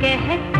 कहता